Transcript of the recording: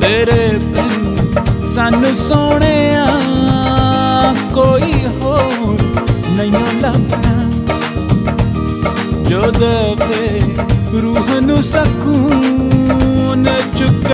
ਤੇਰੇ ਬਿਨ ਸਾਨੂੰ ਸੋਹਣਿਆ ਕੋਈ ਹੋਰ ਨਹੀਂ ਲੱਭਣਾ। ਜੋ ਦੇਵੇ ਰੂਹ ਨੂੰ ਸਕੂਨ